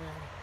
Amen.